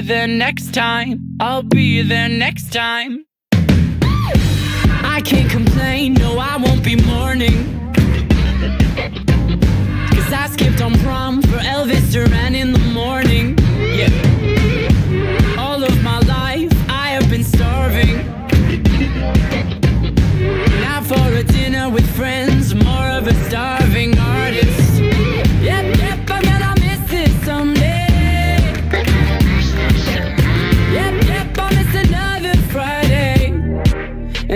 there next time. I'll be there next time. I can't complain.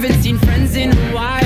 haven't seen friends in a while.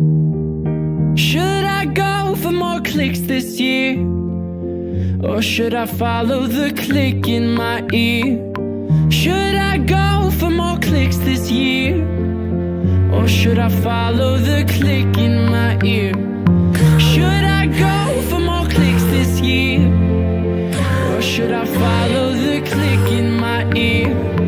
Should I go for more clicks this year? Or should I follow the click in my ear? Should I go for more clicks this year? Or should I follow the click in my ear? Should I go for more clicks this year? Or should I follow the click in my ear?